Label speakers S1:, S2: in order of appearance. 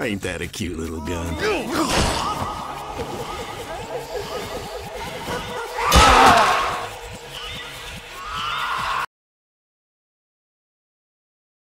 S1: Ain't that a cute little gun?